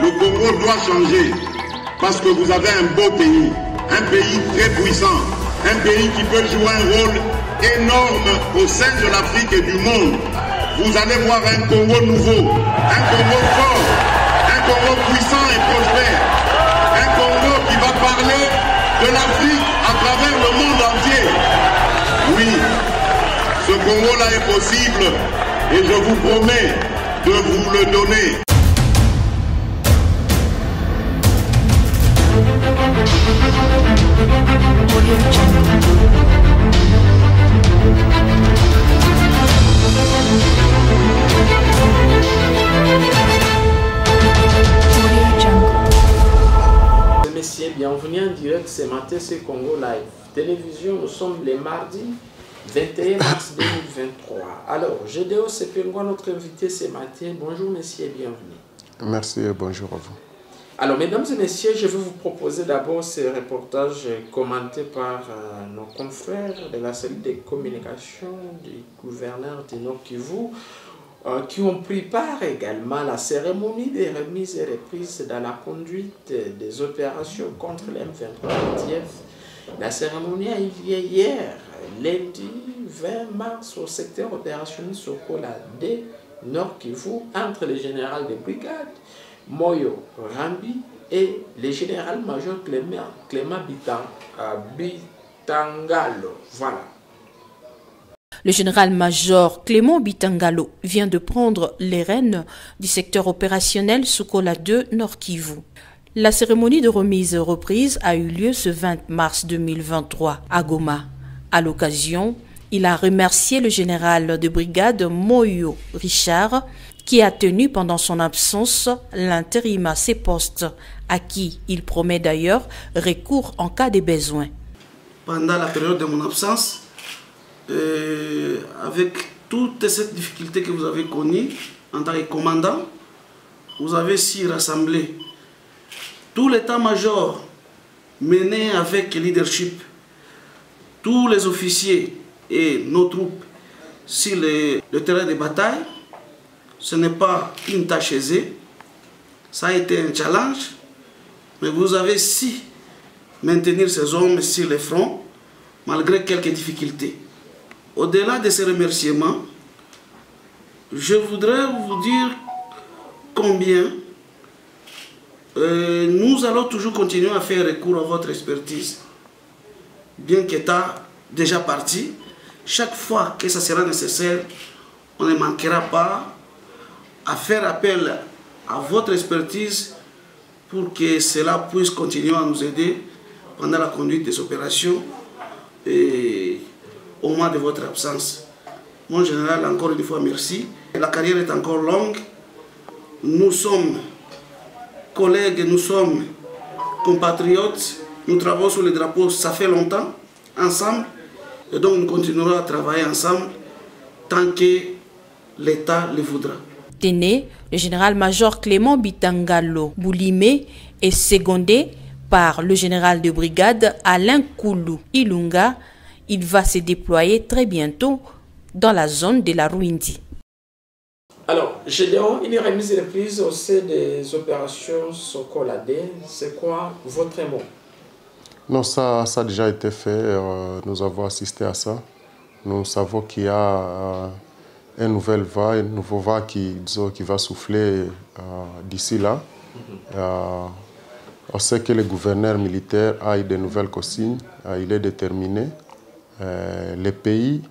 Le Congo doit changer parce que vous avez un beau pays, un pays très puissant, un pays qui peut jouer un rôle énorme au sein de l'Afrique et du monde. Vous allez voir un Congo nouveau, un Congo fort, un Congo puissant et prospère, un Congo qui va parler de l'Afrique à travers le monde entier. Oui, ce Congo-là est possible et je vous promets de vous le donner. Messieurs, bienvenue en direct ce matin sur Congo Live. Télévision, nous sommes les mardis 21 mars 2023. Alors, Gédéo Sepengwa, notre invité ce matin. Bonjour messieurs bienvenue. Merci et bonjour à vous. Alors, mesdames et messieurs, je vais vous proposer d'abord ce reportage commenté par euh, nos confrères de la cellule de communication du gouverneur de Nord Kivu, euh, qui ont pris part également à la cérémonie des remises et reprises dans la conduite des opérations contre l'M23 La cérémonie a eu lieu hier, lundi 20 mars, au secteur opérationnel Sokola D, Nord Kivu, entre le général de brigade Moyo Rambi et le général-major Clément, Clément Bitan, Bitangalo. Voilà. Le général-major Clément Bitangalo vient de prendre les rênes du secteur opérationnel Sokola 2 Nord Kivu. La cérémonie de remise reprise a eu lieu ce 20 mars 2023 à Goma. À l'occasion, il a remercié le général de brigade Moyo Richard qui a tenu pendant son absence l'intérim à ses postes, à qui il promet d'ailleurs recours en cas de besoin. Pendant la période de mon absence, euh, avec toutes ces difficultés que vous avez connues en tant que commandant, vous avez si rassemblé tout l'état-major mené avec leadership, tous les officiers et nos troupes sur le, le terrain de bataille. Ce n'est pas une tâche aisée, ça a été un challenge, mais vous avez si maintenir ces hommes sur les fronts malgré quelques difficultés. Au-delà de ces remerciements, je voudrais vous dire combien euh, nous allons toujours continuer à faire recours à votre expertise. Bien qu'état déjà parti, chaque fois que ça sera nécessaire, on ne manquera pas à faire appel à votre expertise pour que cela puisse continuer à nous aider pendant la conduite des opérations et au moment de votre absence. Mon général, encore une fois, merci. La carrière est encore longue. Nous sommes collègues, nous sommes compatriotes. Nous travaillons sur les drapeaux, ça fait longtemps, ensemble. Et donc, nous continuerons à travailler ensemble tant que l'État le voudra. Téné, le général-major Clément Bitangalo Boulimé est secondé par le général de brigade Alain Koulou Ilunga. Il va se déployer très bientôt dans la zone de la Ruindi. Alors, Gédéon, une remise de reprise au sein des opérations Sokolade. C'est quoi votre mot? Non, ça, ça a déjà été fait. euh, nous avons assisté à ça. Nous savons qu'il y a euh, un nouvel vent, un nouveau vent qui, disons, qui va souffler euh, d'ici là. Euh, on sait que le gouverneur militaire a eu de nouvelles consignes. Euh, il est déterminé. Le pays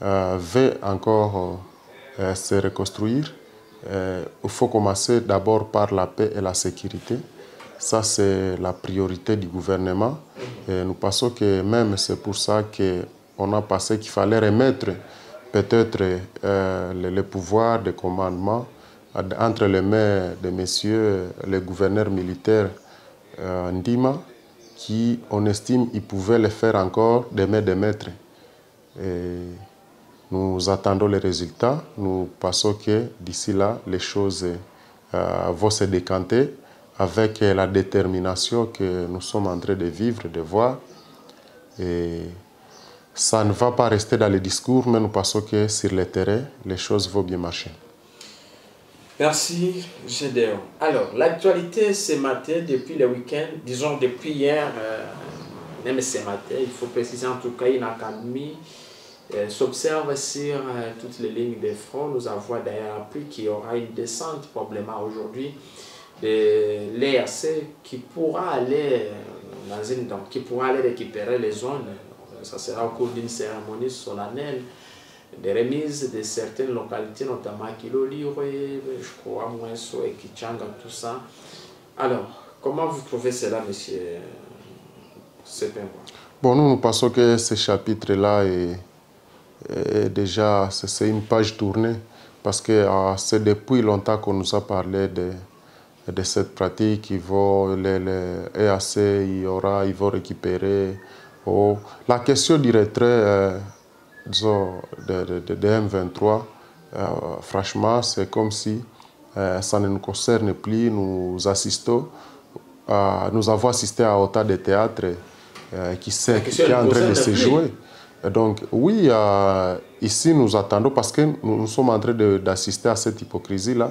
veut encore se reconstruire. Il faut commencer d'abord par la paix et la sécurité. Ça, c'est la priorité du gouvernement. Et nous pensons que même c'est pour ça qu'on a pensé qu'il fallait remettre peut-être euh, le, le pouvoir de commandement entre les mains de messieurs les gouverneurs militaires euh, Ndima, qui, on estime, ils pouvaient le faire encore de main de maître. Nous attendons les résultats. Nous pensons que d'ici là, les choses euh, vont se décanter avec la détermination que nous sommes en train de vivre, de voir. Ça ne va pas rester dans les discours, mais nous pensons que sur le terrain, les choses vont bien marcher. Merci, Gédéon. Alors, l'actualité ce matin, depuis le week-end, disons depuis hier, euh, même ce matin, il faut préciser en tout cas, une accalmie euh, s'observe sur euh, toutes les lignes de front. Nous avons d'ailleurs appris qu'il y aura une descente probablement aujourd'hui de l'EAC qui pourra aller dans une, donc, qui pourra aller récupérer les zones. Ça sera au cours d'une cérémonie solennelle des remises de certaines localités, notamment Kilolire, je crois, Mouenso et Kichanga, tout ça. Alors, comment vous trouvez cela, monsieur Sepembo Bon, nous, nous pensons que ce chapitre-là est, déjà, c'est une page tournée, parce que ah, c'est depuis longtemps qu'on nous a parlé de, cette pratique. Ils vont, les, EAC, il y aura, ils vont récupérer. Oh. La question du retrait, euh, disons, de, de, de M23, euh, franchement, c'est comme si euh, ça ne nous concerne plus. Nous assistons, nous avons assisté à autant de théâtres qui, qui est en train de se jouer. donc, oui, ici, nous attendons parce que nous, sommes en train d'assister à cette hypocrisie-là.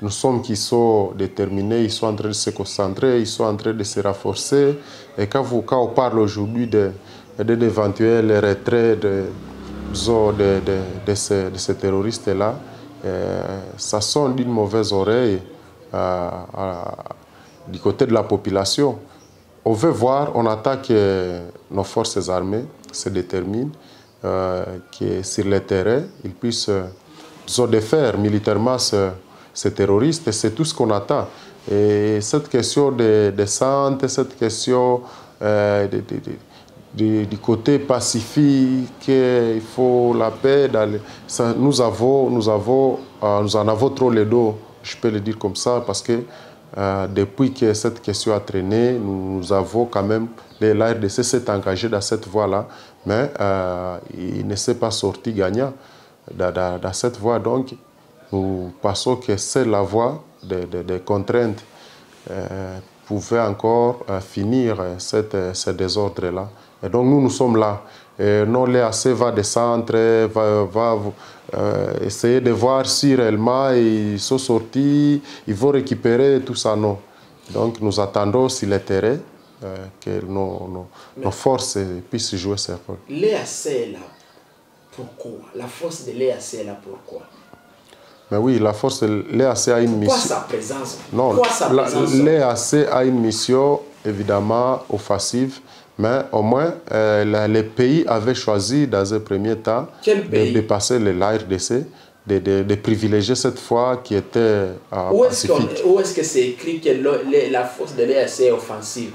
Nous sommes qui sont déterminés, ils sont en train de se concentrer, ils sont en train de se renforcer. Et quand, on parle aujourd'hui d'éventuels de, de retraits de, de, de, ces, terroristes-là, euh, ça sonne d'une mauvaise oreille euh, du côté de la population. On veut voir, on attend que nos forces armées se déterminent, euh, que sur le terrain, ils puissent euh, défaire militairement ces terroristes. C'est tout ce qu'on attend. Et cette question de, de santé, cette question euh, du, côté pacifique, il faut la paix. Nous, avons, nous, avons, euh, nous en avons trop les dos, je peux le dire comme ça, parce que euh, depuis que cette question a traîné, nous, avons quand même, la RDC s'est engagé dans cette voie-là, mais il ne s'est pas sorti gagnant dans, dans, cette voie. Donc, nous pensons que c'est la voie des de, de contraintes euh, pouvait encore euh, finir cette, ce désordre-là. Et donc nous, nous sommes là. Et non, l'EAC va descendre, va, va euh, essayer de voir si réellement ils sont sortis, ils vont récupérer tout ça, non. Donc nous attendons sur le terrain euh, que nos, nos, nos, forces puissent jouer ce rôle. L'EAC est là. Pourquoi? La force de l'EAC est là pourquoi? Mais oui, la force, l'EAC a une mission. Pourquoi sa présence? Non, l'EAC a une mission évidemment offensive. Mais au moins, euh, les pays avaient choisi dans un premier temps de, de, passer l'ARDC, de, de, de, privilégier cette fois qui était euh, où est pacifique. où est-ce que c'est écrit que le, le, la force de l'EAC est offensive?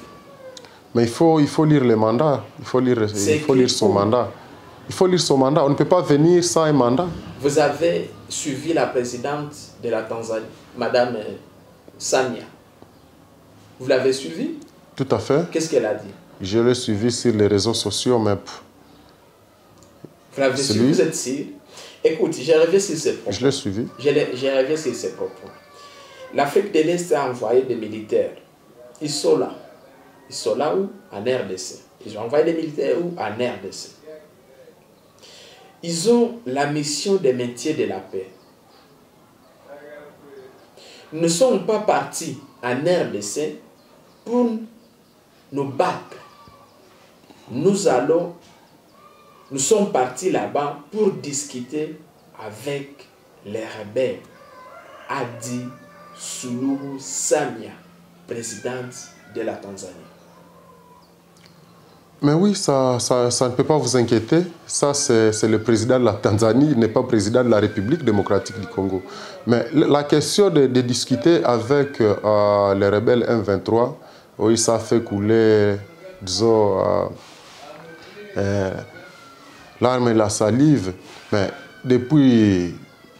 Mais il faut, il faut lire le mandat, il faut lire, il faut lire son mandat. Il faut lire son mandat. On ne peut pas venir sans un mandat. Vous avez suivi la présidente de la Tanzanie, Madame Samia. Vous l'avez suivi Tout à fait. Qu'est-ce qu'elle a dit? Je l'ai suivi sur les réseaux sociaux, mais... Vous l'avez suivi, vous êtes sûr? Écoute, j'ai rêvé sur ses propos. Je l'ai suivi. J'ai rêvé sur ses propos. L'Afrique de l'Est a envoyé des militaires. Ils sont là. Ils sont là où? En RDC. Ils ont envoyé des militaires où? En RDC. Ils ont la mission des métiers de la paix. Ils ne sont pas partis en RDC pour nous battre nous nous sommes partis là-bas pour discuter avec les rebelles, a dit Suluhu Samia, présidente de la Tanzanie. Mais oui, ça, ne peut pas vous inquiéter. Ça, c'est le président de la Tanzanie, il n'est pas président de la République démocratique du Congo. Mais la question de, discuter avec euh, les rebelles M23, oui, ça fait couler, disons, euh, euh, l'arme et la salive. Mais depuis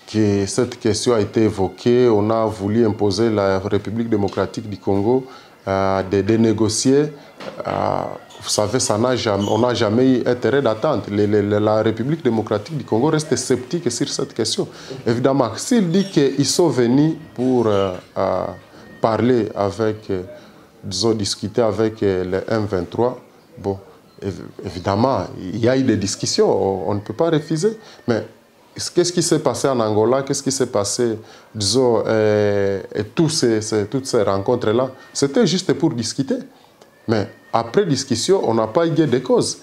que cette question a été évoquée, on a voulu imposer la République démocratique du Congo de, de, négocier. Euh, vous savez, on n'a jamais eu intérêt d'attendre. La République démocratique du Congo reste sceptique sur cette question. Évidemment, s'il dit qu'ils sont venus pour euh, parler avec, disons, discuter avec les M23, bon, évidemment, il y a eu des discussions, on ne peut pas refuser, mais qu'est-ce qui s'est passé en Angola, qu'est-ce qui s'est passé, disons, euh, et ces, toutes ces rencontres-là, c'était juste pour discuter. Mais après discussion, on n'a pas eu de cause.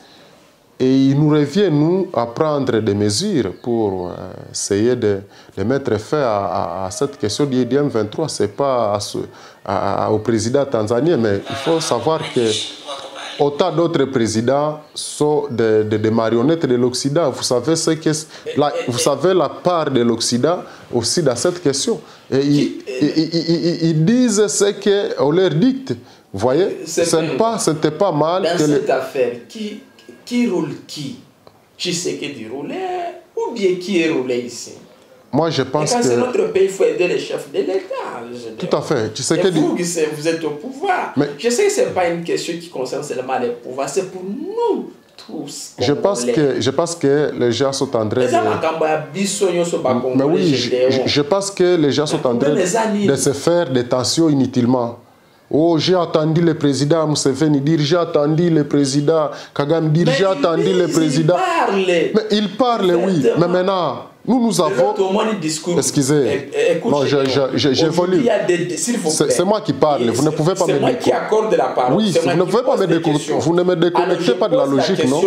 Et il nous revient, nous, à prendre des mesures pour euh, essayer de, de, mettre fin à, cette question du IDM 23. Ce n'est pas au président tanzanien, mais il faut savoir que autant d'autres présidents sont des, des, des marionnettes de l'Occident. Vous savez ce que la, vous savez la part de l'Occident aussi dans cette question. Et ils, ils, ils, ils disent ce qu'on leur dicte. Vous voyez, ce n'était pas, pas mal. Dans cette les... affaire, qui, qui roule qui? Tshisekedi roulait ou bien qui est roulé ici? Moi, je pense Et quand que. c'est notre pays, il faut aider les chefs de l'État. Tout à fait. Tu sais que. Vous, vous êtes au pouvoir. Mais... Je sais que ce n'est pas une question qui concerne seulement les pouvoirs, c'est pour nous tous. Je pense, que, je pense que les gens sont en train de. Mais oui, je, je, pense que les gens sont en train de se faire des tensions inutilement. Oh, j'ai entendu le président Museveni dire, j'ai entendu le président Kagame dire, j'ai entendu le président. Il parle. Mais il parle, oui. Mais maintenant, nous, nous avons. Excusez. Non, j'évolue. C'est moi qui parle. Vous ne pouvez pas me C'est moi qui accorde la parole. Oui, vous ne pouvez pas me déconnecter. Vous ne me déconnectez pas de la logique, non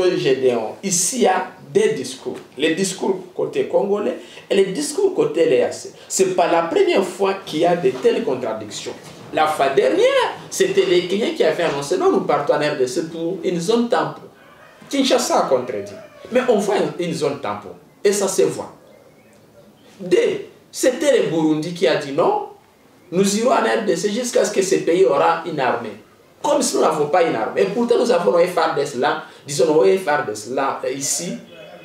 Ici, il y a des discours. Les discours côté congolais et les discours côté l'EAC. Ce n'est pas la première fois qu'il y a de telles contradictions. La fois dernière, c'était les Kenyans qui avaient annoncé non, nous partons en RDC pour une zone tampon. Kinshasa a contredit. Mais on voit une zone tampon. Et ça se voit. D, c'était le Burundi qui a dit non, nous irons en RDC jusqu'à ce que ce pays aura une armée. Comme si nous n'avons pas une armée. Et pourtant, nous avons un FARDES là, disons un FARDES là, ici,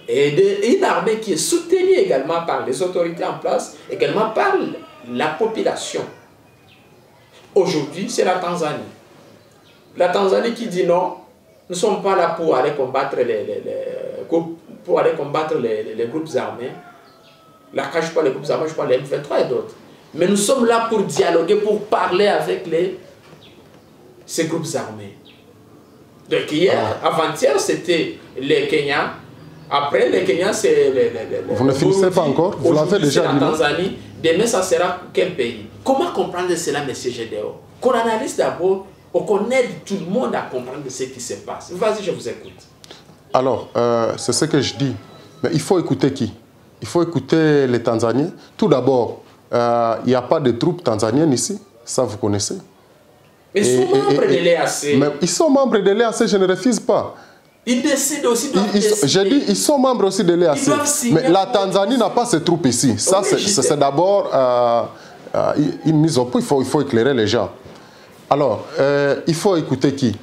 et une armée qui est soutenue également par les autorités en place, également par la population. Aujourd'hui, c'est la Tanzanie. La Tanzanie qui dit non, nous ne sommes pas là pour aller combattre les, groupes armés. Des groupes armés, je parle des M23 et d'autres. Mais nous sommes là pour dialoguer, pour parler avec les, ces groupes armés. Donc hier, ah. avant-hier, c'était les Kenyans. Après, les Kenyans, c'est les, Vous ne finissez pas encore? Vous l'avez déjà dit. la Tanzanie. Demain, ça sera quel pays? Comment comprendre cela, M. GDO Qu'on analyse d'abord, qu'on aide tout le monde à comprendre ce qui se passe. Vas-y, je vous écoute. Alors, euh, c'est ce que je dis. Mais il faut écouter qui? Il faut écouter les Tanzaniens. Tout d'abord, euh, il n'y a pas de troupes tanzaniennes ici. Ça, vous connaissez. Mais ils sont membres de l'EAC. Mais ils sont membres de l'EAC, je ne refuse pas. Ils décident aussi de J'ai dit, ils sont membres aussi de l'EAC. Mais la Tanzanie n'a pas ses troupes ici. Ça, oui, c'est d'abord euh, euh, une mise au point. Il faut, il faut éclairer les gens. Alors, euh, il faut écouter qui?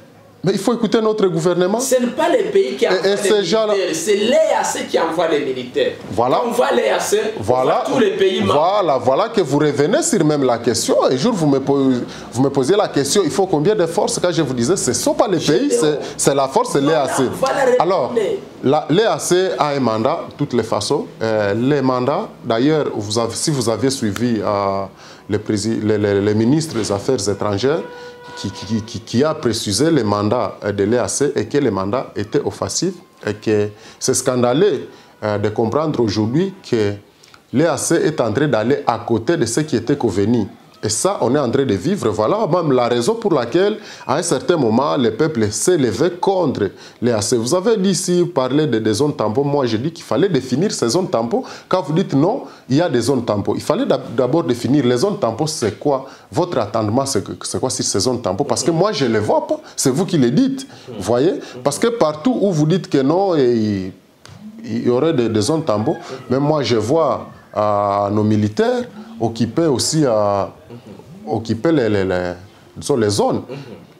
Mais il faut écouter notre gouvernement. Ce n'est pas les pays qui envoient les militaires, c'est l'EAC qui envoie les militaires. Voilà. On voit l'EAC, voilà. tous les pays Voilà, voilà que vous revenez sur même la question. Un jour, vous me, posez, vous me posez la question, il faut combien de forces? Quand je vous disais, ce ne sont pas les pays, c'est la force, c'est l'EAC. Alors, l'EAC a un mandat, de toutes les façons. Euh, les mandats, d'ailleurs, si vous aviez suivi euh, les, les, les, les ministres des Affaires étrangères, qui, a précisé le mandat de l'EAC et que le mandat était offensif et que c'est scandaleux de comprendre aujourd'hui que l'EAC est en train d'aller à côté de ce qui était convenu. Et ça, on est en train de vivre. Voilà même la raison pour laquelle, à un certain moment, le peuple s'est levé contre l'EAC. Vous avez dit ici, vous parlez de des zones tampons. Moi, je dis qu'il fallait définir ces zones tampons. Quand vous dites non, il y a des zones tampons. Il fallait d'abord définir les zones tampons, c'est quoi? Votre attendement, c'est quoi ces zones tampons? Parce que moi, je ne les vois pas. C'est vous qui les dites. Vous voyez? Parce que partout où vous dites que non, il, y aurait des, zones tampons, même moi, je vois nos militaires occuper aussi euh, occuper les, les, les, disons, les zones.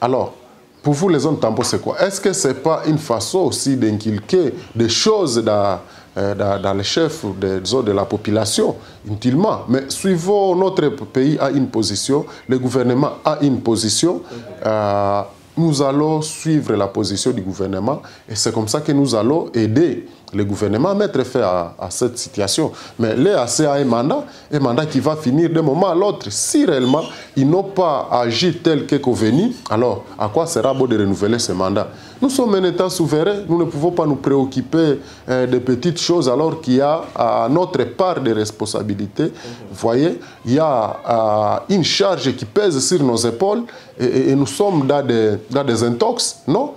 Alors, pour vous, les zones tampons, c'est quoi? Est-ce que ce n'est pas une façon aussi d'inculquer des choses dans, euh, dans, dans les chefs de, disons, de la population, inutilement? Mais suivons, notre pays a une position, le gouvernement a une position. Euh, nous allons suivre la position du gouvernement et c'est comme ça que nous allons aider le gouvernement mettre fin à, à cette situation. Mais l'EAC a un mandat, mandat qui va finir d'un moment à l'autre. Si réellement ils n'ont pas agi tel que convenu, alors à quoi sera beau de renouveler ce mandat? Nous sommes un État souverain, nous ne pouvons pas nous préoccuper euh, de petites choses alors qu'il y a à notre part de responsabilité. Vous voyez, il y a une charge qui pèse sur nos épaules et, et- et nous sommes dans des, dans des intox, non?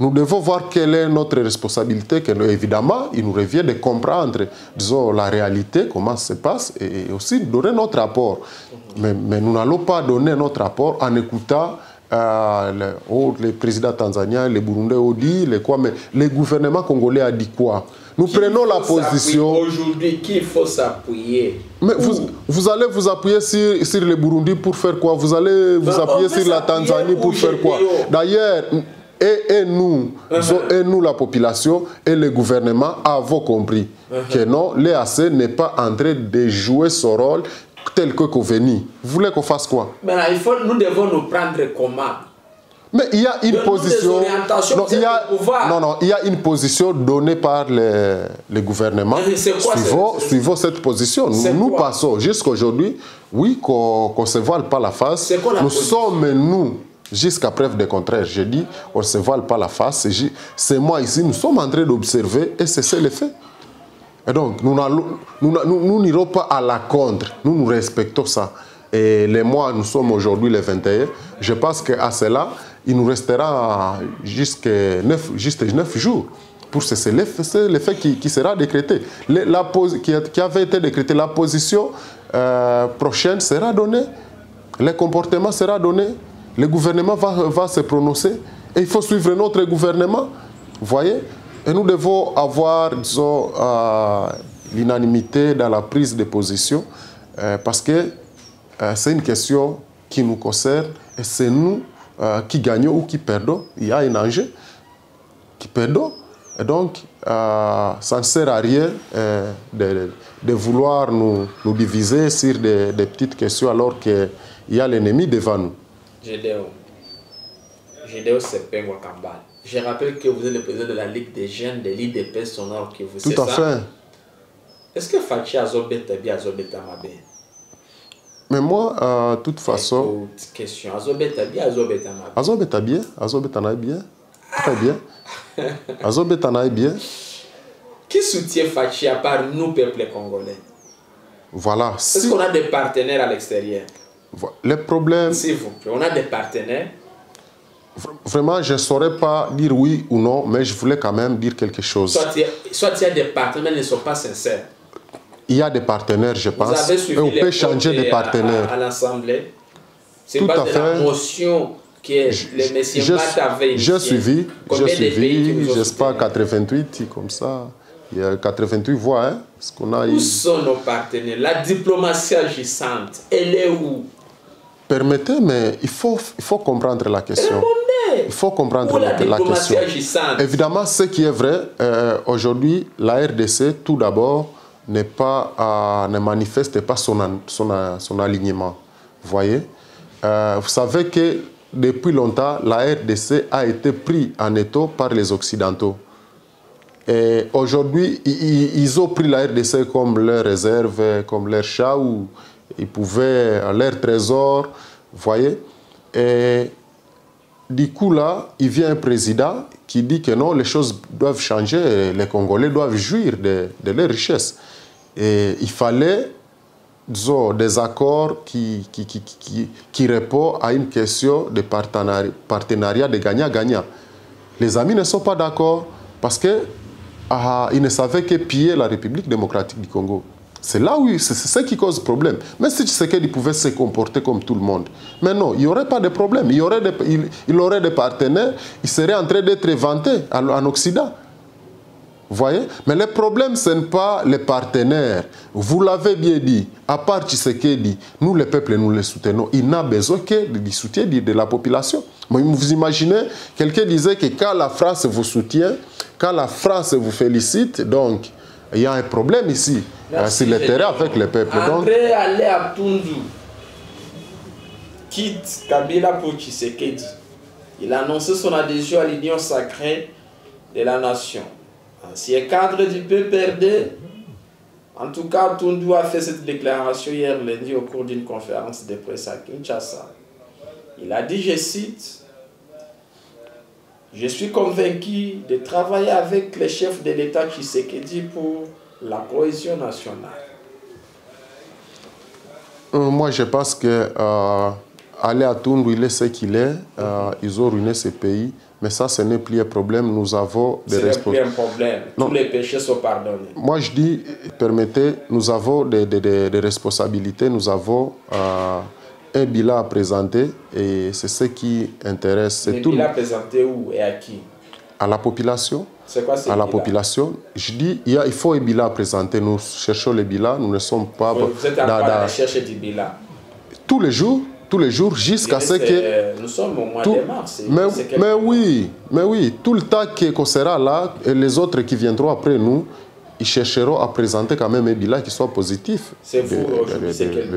Nous devons voir quelle est notre responsabilité, que nous- évidemment, il nous revient de comprendre, disons, la réalité, comment ça se passe, et aussi donner notre rapport. Mais, mais nous n'allons pas donner notre rapport en écoutant euh, le, oh, le président tanzanien, les Burundais ont dit, les quoi, mais le gouvernement congolais a dit quoi Nous Qui prenons la position. Aujourd'hui, qui faut s'appuyer Mais vous, vous allez vous appuyer sur, sur le Burundi pour faire quoi? Vous allez vous Ben, appuyer sur la Tanzanie pour faire quoi? Gédéon. D'ailleurs, et, et nous, disons, et nous, la population et le gouvernement avons compris que non, l'EAC n'est pas en train de jouer son rôle tel que convenu. Vous voulez qu'on fasse quoi? Maintenant, il faut, nous devons nous prendre comment? Mais il y a une position. Non, il y a, non, non, il y a une position donnée par le, le gouvernement. Quoi, suivons, cette position. Nous, nous passons jusqu'à aujourd'hui, oui, qu'on ne se voile pas la face. C'est quoi la nous position? sommes, nous, jusqu'à preuve de contraire. Je dis, on ne se voile pas la face. C'est moi ici, nous sommes en train d'observer et c'est le fait. Et donc, nous n'irons pas à la contre. Nous, nous respectons ça. Et les mois, nous sommes aujourd'hui le 21. Je pense qu'à cela, il nous restera jusqu'à 9, juste 9 jours. Pour ce c'est l'effet qui, qui sera décrété. La qui, avait été décrété, la position euh, prochaine sera donnée. Le comportement sera donné. Le gouvernement va, se prononcer. Et il faut suivre notre gouvernement. Voyez Et nous devons avoir, disons, euh, l'unanimité dans la prise de position. euh, parce que euh, c'est une question qui nous concerne. Et c'est nous qui gagnons ou qui perdons. Il y a un enjeu qui perdons. Et donc, ça ne sert à rien de, vouloir nous, nous diviser sur des, des petites questions alors qu'il y a l'ennemi devant nous. Gédéon. Gédéon Sepengo Kambal. Je rappelle que vous êtes le président de la Ligue des jeunes de l'IDP Sonore qui vous Tout à fait. Est-ce que Fachi Azobeta bien Azobeta Mabe Mais moi, euh, de toute façon, Écoute, question. Azobeta bien Azobeta Mabe Azobeta bien, Azobeta bien, très bien. Azobeta bien. Qui soutient Fachi à part nous, peuple congolais? Voilà. Est-ce Si, qu'on a des partenaires à l'extérieur? Les problèmes, S'il vous plaît, on a des partenaires. vr- vraiment, je ne saurais pas dire oui ou non, mais je voulais quand même dire quelque chose. Soit il y a, soit il y a des partenaires, mais ils ne sont pas sincères. Il y a des partenaires, je Vous pense, avez et suivi on les peut changer de à- partenaires. À, à l'Assemblée. C'est pas à de la fait. motion que le monsieur Je- Matt avait J'ai suivi, j'ai qui suivi, vous j'espère soutenu? 88, comme ça. Il y a 88 voix, hein, ce qu'on a Où eu. sont nos partenaires? La diplomatie agissante, elle est où? Permettez, mais il faut, il faut comprendre la question. Répondez Il faut comprendre la question. agissante Évidemment, ce qui est vrai, euh, aujourd'hui, la RDC, tout d'abord, n'est pas, euh, ne manifeste pas son, son, euh, son alignement. Vous voyez? Euh, Vous savez que depuis longtemps, la RDC a été prise en étau par les Occidentaux. Et aujourd'hui, i- i- ils ont pris la RDC comme leur réserve, comme leur chat, où ils pouvaient, leur trésor, vous voyez. Et du coup, là, il vient un président qui dit que non, les choses doivent changer, les Congolais doivent jouir de, leurs richesses. Et il fallait, des accords qui, qui, répondent à une question de partenari- partenariat de gagnant-gagnant. Les amis ne sont pas d'accord parce que ah, ne savaient que piller la République démocratique du Congo. C'est là où c'est ce qui cause problème. Mais si Tshisekedi pouvait se comporter comme tout le monde, mais non, il n'y aurait pas de problème. Il, aurait des, il, aurait des partenaires, il serait en train d'être vanté en, en Occident. Vous voyez? Mais le problème, ce n'est pas les partenaires. Vous l'avez bien dit, à part Tshisekedi, nous, le peuple, nous les soutenons. Il n'a besoin que du soutien de, la population. Vous imaginez, quelqu'un disait que quand la France vous soutient, quand la France vous félicite, donc il y a un problème ici, euh, sur le terrain avec le peuple. Donc, André allait à Tundu, quitte Kabila pour Tshisekedi. Il a annoncé son adhésion à l'Union sacrée de la nation. ancien cadre du PPRD. En tout cas, Tundu a fait cette déclaration hier lundi au cours d'une conférence de presse à Kinshasa. Il a dit, je cite, Je suis convaincu de travailler avec les chefs de l'État Tshisekedi pour la cohésion nationale. Euh, moi, je pense que euh, aller à Tundu, il est ce qu'il est. Euh, ils ont ruiné ce pays. Mais ça, ce n'est plus un problème. Nous avons des responsabilités. plus un problème. Tous les péchés sont pardonnés. Moi, je dis, permettez, nous avons des, des, des, responsabilités. Nous avons un bilan à présenter et c'est ce qui intéresse. Un bilan à présenter où et à qui? À la population. C'est quoi À la population. Je dis, il, y a, il faut un bilan à présenter. Nous cherchons le bilan. Nous ne sommes pas. Vous êtes en train de rechercher du bilan Tous les jours tous les jours jusqu'à ce que... Nous sommes au mois de mars. Mais, mais oui, mais oui, tout le temps qu'on sera là, et les autres qui viendront après nous, ils chercheront à présenter quand même un bilan qui soit positif. C'est vous, aujourd'hui, c'est quel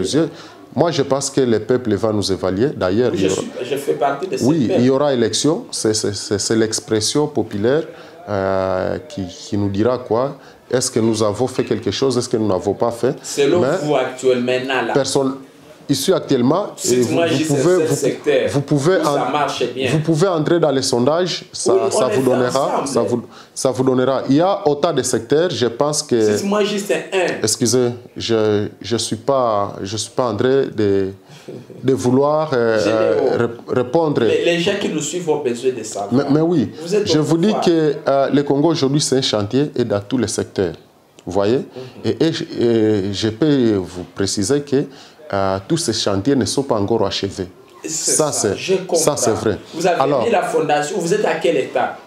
moi, je pense que le peuple va nous évaluer. D'ailleurs, je, je, fais partie de ces Oui, il y aura élection. C'est l'expression populaire euh, qui, qui, nous dira quoi. Est-ce que nous avons fait quelque chose? Est-ce que nous n'avons pas fait? Selon vous, actuellement, là, personne, ici actuellement, vous, vous, pouvez, vous, secteur, vous, pouvez, ça vous pouvez entrer dans les sondages, ça, Oui, ça vous donnera, ça vous, ça vous donnera. Il y a autant de secteurs, je pense que, Dites-moi juste un. excusez, je je suis pas je suis pas en train de de vouloir euh, ré- répondre. Les, les gens qui nous suivent ont besoin de savoir. Mais, mais oui, je vous dis que euh, le Congo aujourd'hui, c'est un chantier et dans tous les secteurs. Vous voyez? Mhm. et, et je peux vous préciser que euh, tous ces chantiers ne sont pas encore achevés. Ça, ça, c'est vrai. Vous avez Alors, mis la fondation, vous êtes à quel état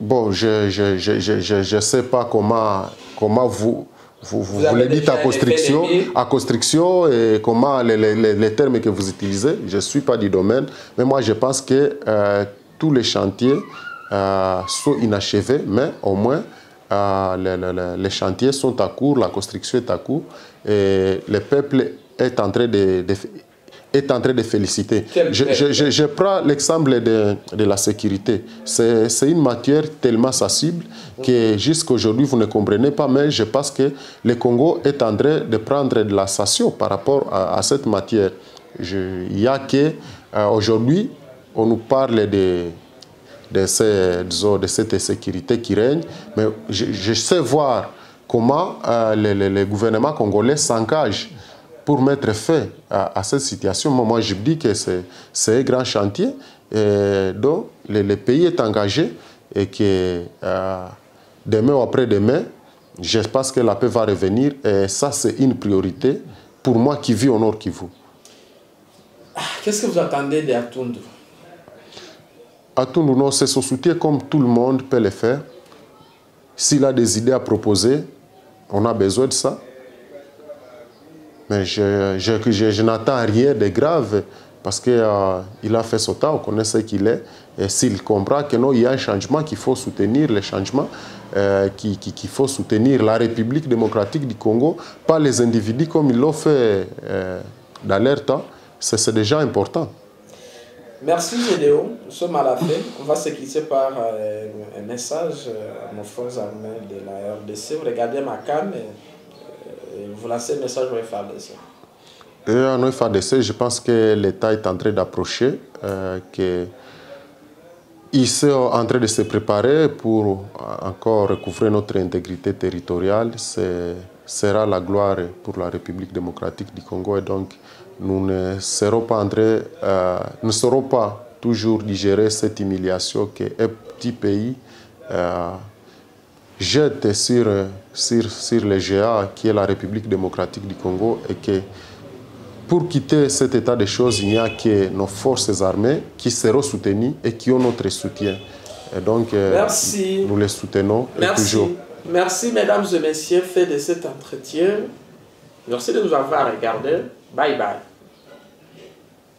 bon, je ne je, je, je, je, je sais pas comment, comment vous, vous, vous, Vous dites à construction, à construction et comment les, les, les- termes que vous utilisez. Je ne suis pas du domaine, mais moi je pense que euh, tous les chantiers euh, sont inachevés, mais au moins euh, les- les chantiers sont à court, la construction est à court et le peuple est en train de, de- est en train de féliciter. Je, je- je- je prends l'exemple de, de la sécurité. C'est une matière tellement sensible que jusqu'à aujourd'hui, vous ne comprenez pas, mais je pense que le Congo est en train de prendre de la station par rapport à, à cette matière. Il y a que, euh, aujourd'hui, on nous parle de, de, ces- disons, de cette insécurité qui règne, mais je, je sais voir comment euh, le, le- le gouvernement congolais s'engage pour mettre fin à, à cette situation. Moi, je dis que c'est un grand chantier et dont le, le pays est engagé et que euh, demain ou après-demain, je pense que la paix va revenir et ça, c'est une priorité pour moi qui vis au Nord Kivu. Qu'est-ce que vous attendez d'Atundu À tout nous, c'est son soutien comme tout le monde peut le faire. S'il a des idées à proposer, on a besoin de ça. Mais je, n'attends rien de grave parce qu'il a fait son temps, on connaît ce qu'il est. Et s'il comprend que non, il y a un changement qu'il faut soutenir, le changement euh, qui- qui- qu'il faut soutenir la République démocratique du Congo, pas les individus comme ils l'ont fait euh, dans leur temps, c'est déjà important. Merci Gédéon, nous sommes à la fin. On va se quitter par euh, un message euh, à nos forces armées de la RDC. Vous regardez ma cam et, euh, vous lancez un message au FARDC. Et en FADC, je pense que l'État est en train d'approcher, euh, que ils sont en train de se préparer pour encore recouvrer notre intégrité territoriale. Ce sera la gloire pour la République démocratique du Congo et donc nous ne serons pas euh, ne serons pas toujours digérer cette humiliation qu'un petit pays euh, jette sur, sur, sur le géant qui est la République démocratique du Congo et que pour quitter cet état de choses, il n'y a que nos forces armées qui seront soutenues et qui ont notre soutien. Et donc, euh, Merci. nous les soutenons Merci. toujours. Merci mesdames et messieurs, fait de cet entretien. Merci de nous avoir regardés. Bye bye.